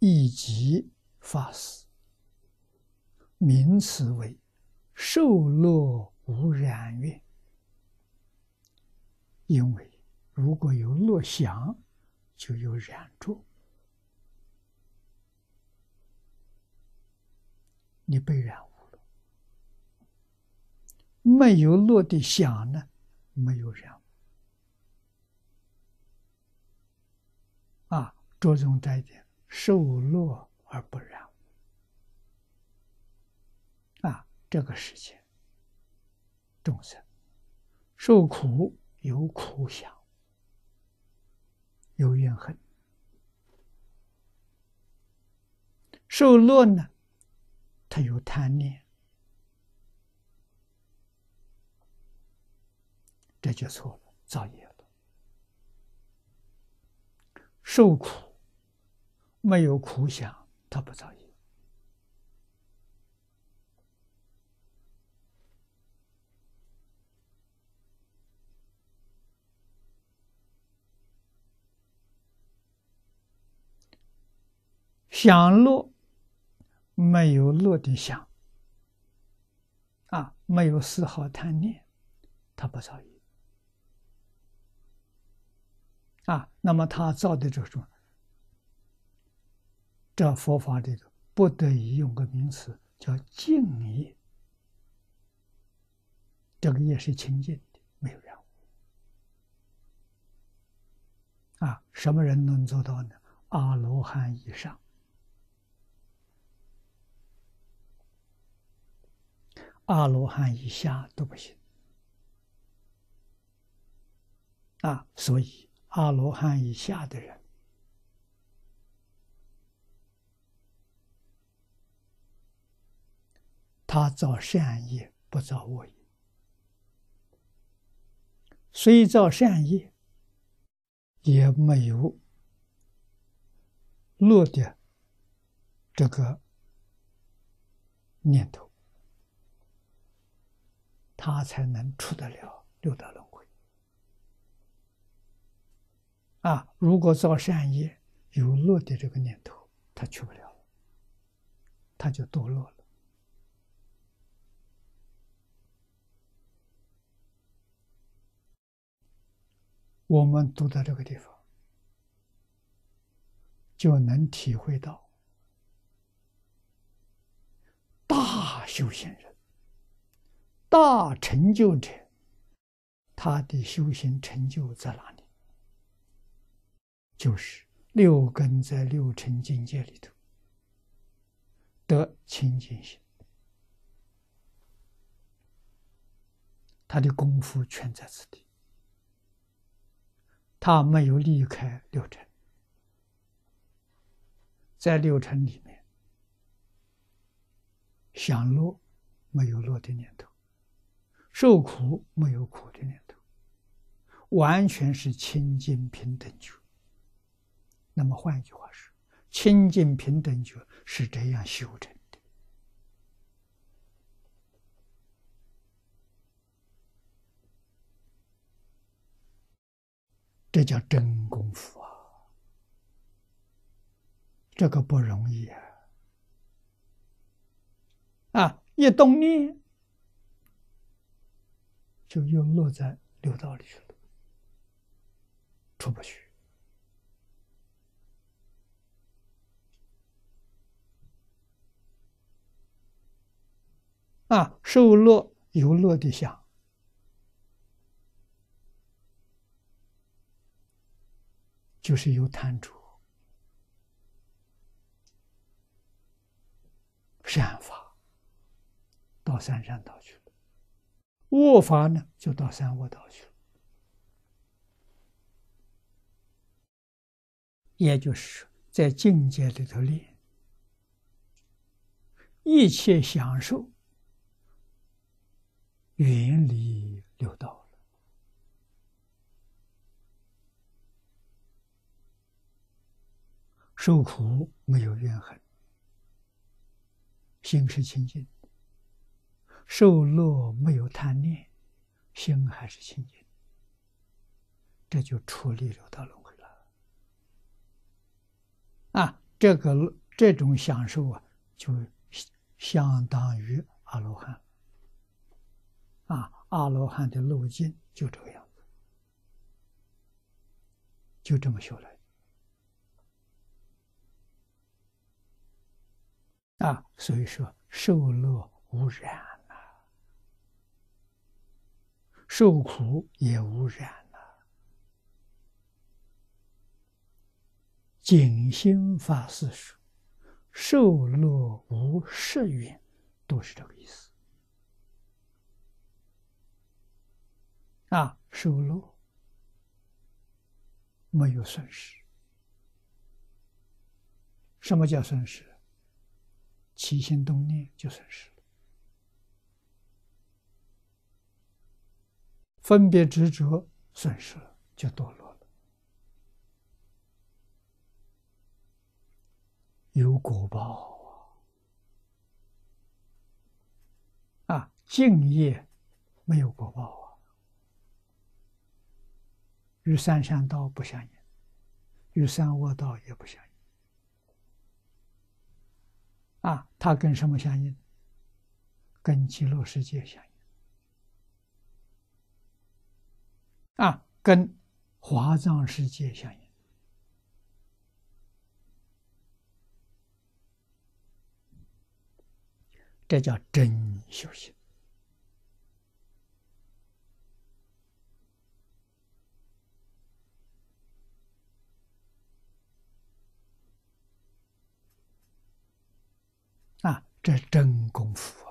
以及发誓，名词为受乐无染愿。因为如果有乐想，就有染著，你被染污了。没有乐的想呢，没有染。啊，着重这一点。受乐而不染，啊，这个世界众生受苦有苦想，有怨恨；受乐呢，他有贪念，这就错了，造业了，受苦。没有苦想，他不造业。享乐没有乐的想，啊，没有丝毫贪念，他不造业。啊，那么他造的这种。这佛法里头不得已用个名词叫净业，这个业是清净的，没有染污。啊，什么人能做到呢？阿罗汉以上，阿罗汉以下都不行。啊，所以阿罗汉以下的人。他造善业，不造恶业；虽造善业，也没有落的这个念头，他才能出得了六道轮回。啊，如果造善业有落的这个念头，他去不了，他就堕落了。我们读到这个地方，就能体会到大修行人、大成就者，他的修行成就在哪里？就是六根在六尘境界里头得清净心，他的功夫全在此地。他没有离开六尘，在六尘里面享乐，没有乐的念头；受苦，没有苦的念头，完全是清净平等觉。那么换一句话说，清净平等觉是这样修成。这叫真功夫啊！这个不容易啊！啊，一动念就又落在六道里去了，出不去。啊，受乐有乐的想。就是有贪着，善法到三善道去了，恶法呢就到三恶道去了。也就是在境界里头练，一切享受远离六道。受苦没有怨恨，心是清净；受乐没有贪念，心还是清净。这就出离六道轮回了。啊，这个这种享受啊，就相当于阿罗汉。啊，阿罗汉的路径就这个样子，就这么修来的。啊，所以说受乐无染了，受苦也无染呐，静心法四说，受乐无失缘，都是这个意思。啊，受乐没有损失。什么叫损失？起心动念就损失了，分别执着损失了，就堕落了，有果报啊！啊，敬业没有果报啊，与三善道不相应，与三恶道也不相应。啊，它跟什么相应？跟极乐世界相应。啊，跟华藏世界相应。这叫真修行。这真功夫啊。